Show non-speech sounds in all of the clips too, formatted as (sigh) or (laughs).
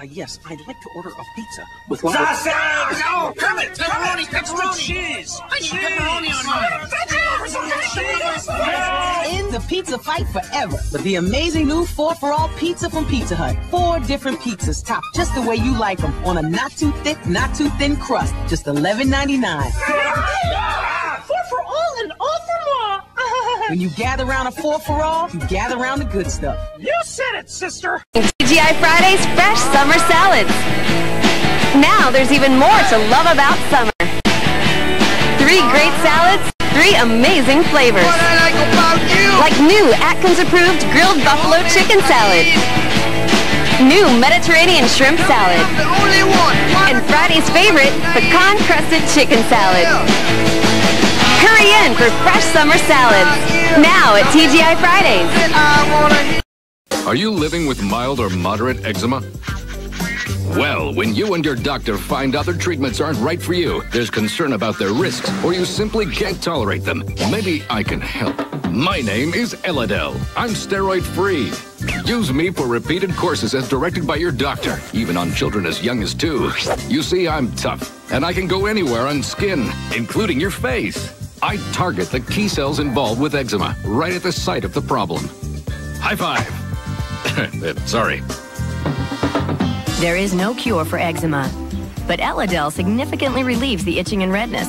Uh, yes, I'd like to order a pizza with Sausage! No, Kermit! Pepperoni! Pepperoni! cheese! I need pepperoni on mine! In the pizza fight forever with the amazing new 4 for All pizza from Pizza Hut. Four different pizzas topped just the way you like them on a not too thick, not too thin crust. Just $11.99. Four for all and all for more! (laughs) When you gather around a 4 for All, you gather around the good stuff. You said it, sister! TGI Fridays Fresh Summer Salads. Now there's even more to love about summer. Three great salads, three amazing flavors. What I like about you! Like new Atkins approved grilled buffalo chicken salad. New Mediterranean shrimp salad. The only one! And Friday's favorite, pecan crusted chicken salad. Hurry in for fresh summer salads. Now at TGI Fridays. Are you living with mild or moderate eczema? Well, when you and your doctor find other treatments aren't right for you, there's concern about their risks, or you simply can't tolerate them, maybe I can help. My name is Elidel. I'm steroid free. Use me for repeated courses as directed by your doctor, even on children as young as two. You see, I'm tough, and I can go anywhere on skin, including your face. I target the key cells involved with eczema, right at the site of the problem. High five. (laughs) Sorry. There is no cure for eczema, but Elidel significantly relieves the itching and redness.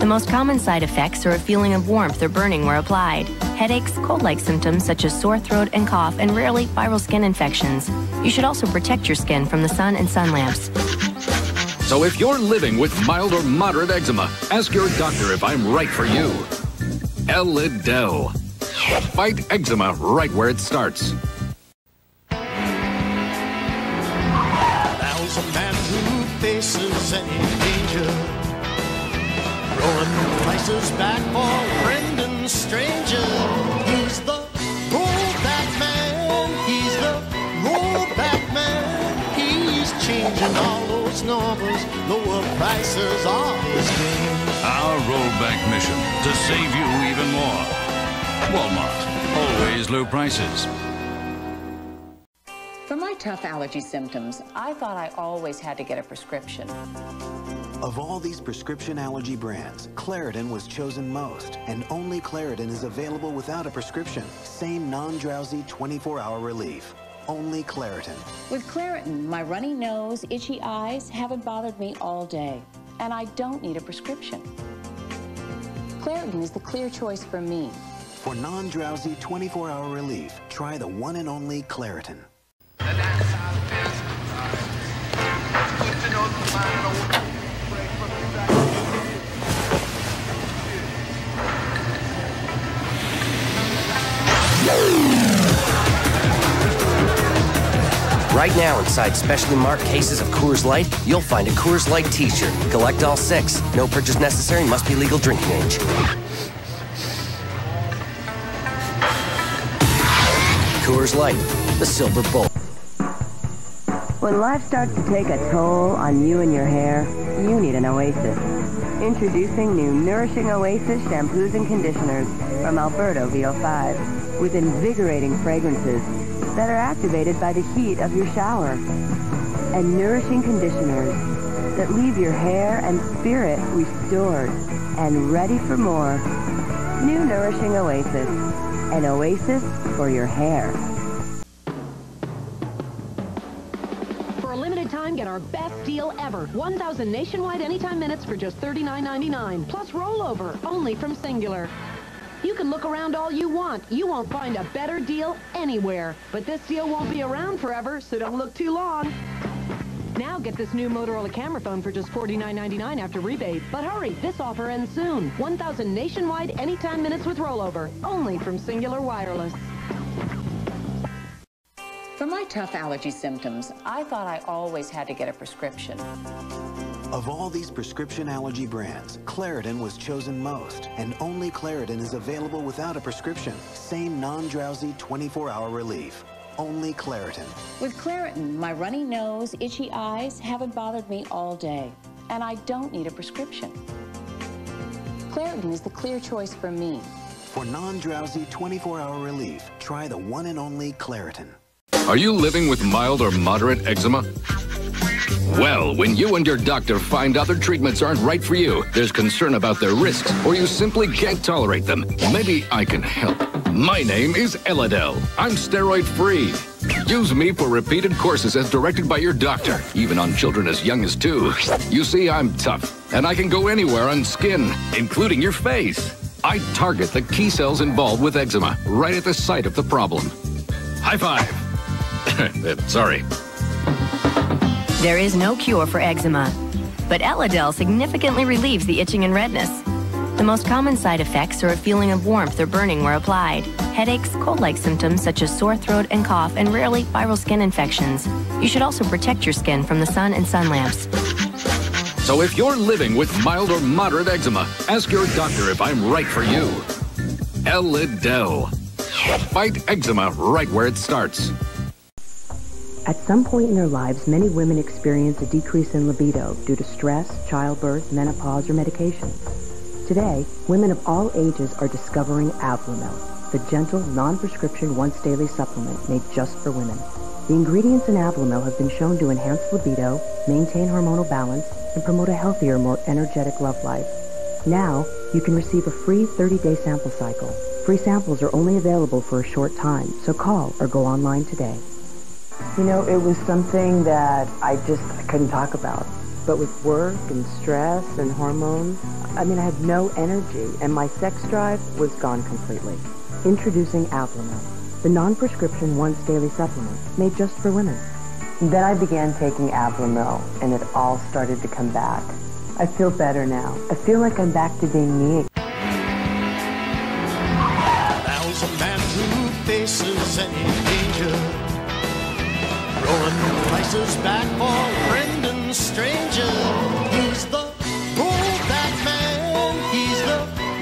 The most common side effects are a feeling of warmth or burning where applied, headaches, cold-like symptoms such as sore throat and cough, and rarely viral skin infections. You should also protect your skin from the sun and sun lamps. So if you're living with mild or moderate eczema, ask your doctor if I'm right for you. Elidel. Fight eczema right where it starts. Any danger. Rolling prices back for friend and stranger. He's the rollback man. He's the rollback man. He's changing all those numbers. Lower prices are his game. Our rollback mission to save you even more. Walmart. Always low prices. For my tough allergy symptoms, I thought I always had to get a prescription. Of all these prescription allergy brands, Claritin was chosen most, and only Claritin is available without a prescription. Same non-drowsy 24-hour relief. Only Claritin. With Claritin, my runny nose, itchy eyes haven't bothered me all day, and I don't need a prescription. Claritin is the clear choice for me. For non-drowsy 24-hour relief, try the one and only Claritin. Right now, inside specially marked cases of Coors Light, you'll find a Coors Light t-shirt. Collect all six. No purchase necessary. Must be legal drinking age. Coors Light, the silver bowl. When life starts to take a toll on you and your hair, you need an oasis. Introducing new Nourishing Oasis shampoos and conditioners from Alberto VO5 with invigorating fragrances that are activated by the heat of your shower. And nourishing conditioners that leave your hair and spirit restored and ready for more. New Nourishing Oasis. An oasis for your hair. Our best deal ever. 1,000 nationwide anytime minutes for just $39.99. Plus rollover, only from Cingular. You can look around all you want. You won't find a better deal anywhere. But this deal won't be around forever, so don't look too long. Now get this new Motorola camera phone for just $49.99 after rebate. But hurry, this offer ends soon. 1,000 nationwide anytime minutes with rollover, only from Cingular Wireless. For my tough allergy symptoms, I thought I always had to get a prescription. Of all these prescription allergy brands, Claritin was chosen most, and only Claritin is available without a prescription. Same non-drowsy 24-hour relief. Only Claritin. With Claritin, my runny nose, itchy eyes haven't bothered me all day, and I don't need a prescription. Claritin is the clear choice for me. For non-drowsy 24-hour relief, try the one and only Claritin. Are you living with mild or moderate eczema? Well, when you and your doctor find other treatments aren't right for you, there's concern about their risks, or you simply can't tolerate them, maybe I can help. My name is Elidel. I'm steroid free. Use me for repeated courses as directed by your doctor, even on children as young as two. You see, I'm tough, and I can go anywhere on skin, including your face. I target the key cells involved with eczema, right at the site of the problem. High five. (laughs) Uh, sorry. There is no cure for eczema, but Elidel significantly relieves the itching and redness. The most common side effects are a feeling of warmth or burning where applied, headaches, cold-like symptoms such as sore throat and cough, and rarely viral skin infections. You should also protect your skin from the sun and sun lamps. So if you're living with mild or moderate eczema, ask your doctor if I'm right for you. Elidel. Fight eczema right where it starts. At some point in their lives, many women experience a decrease in libido due to stress, childbirth, menopause, or medications. Today, women of all ages are discovering Avlimil, the gentle, non-prescription once-daily supplement made just for women. The ingredients in Avlimil have been shown to enhance libido, maintain hormonal balance, and promote a healthier, more energetic love life. Now, you can receive a free 30-day sample cycle. Free samples are only available for a short time, so call or go online today. You know, it was something that I just I couldn't talk about. But with work and stress and hormones, I mean, I had no energy, and my sex drive was gone completely. Introducing Avlimil, the non-prescription once-daily supplement made just for women. Then I began taking Avlimil, and it all started to come back. I feel better now. I feel like I'm back to being me. Rolling back for friend and stranger. He's the rollback man. He's the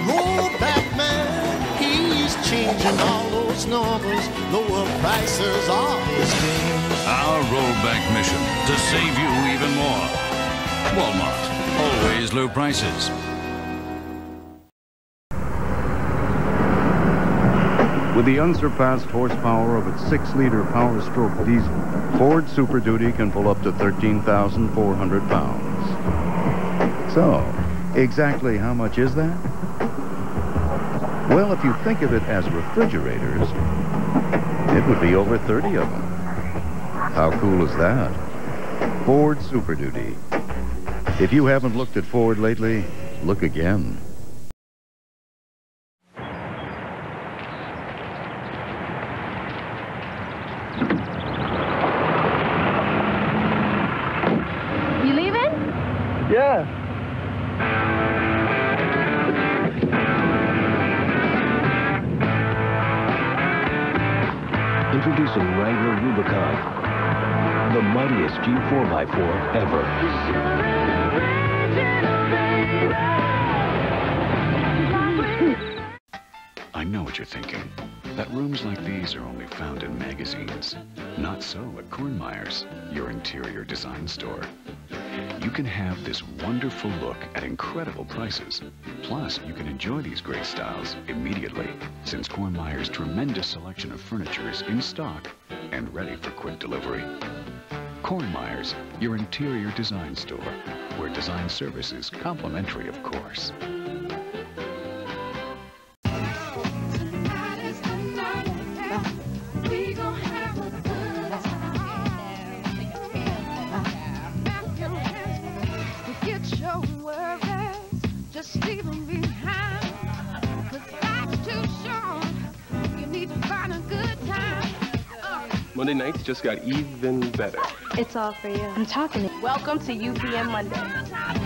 rollback man. He's changing all those numbers. Lower prices are his game. Our rollback mission to save you even more. Walmart. Always low prices. With the unsurpassed horsepower of its 6-liter Power Stroke diesel, Ford Super Duty can pull up to 13,400 pounds. So, exactly how much is that? Well, if you think of it as refrigerators, it would be over 30 of them. How cool is that? Ford Super Duty. If you haven't looked at Ford lately, look again. Introducing Wrangler Rubicon, the mightiest Jeep 4x4 ever. I know what you're thinking. That rooms like these are only found in magazines. Not so at Kornmeyer's, your interior design store. You can have this wonderful look at incredible prices. Plus, you can enjoy these great styles immediately, since Kornmeyer's tremendous selection of furniture is in stock and ready for quick delivery. Kornmeyer's, your interior design store, where design service is complimentary, of course. Just leave them behind. 'Cause life's too short, you need to find a good time. Uh. Monday nights just got even better. It's all for you. I'm talking. Welcome to UPN Monday.